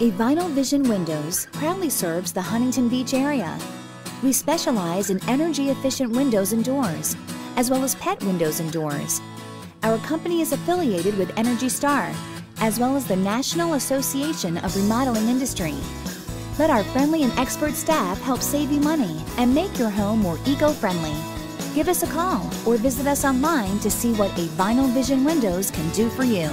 A Vinyl Vision Windows proudly serves the Huntington Beach area. We specialize in energy efficient windows and doors, as well as pet windows and doors. Our company is affiliated with Energy Star, as well as the National Association of Remodeling Industry. Let our friendly and expert staff help save you money and make your home more eco friendly. Give us a call or visit us online to see what a Vinyl Vision Windows can do for you.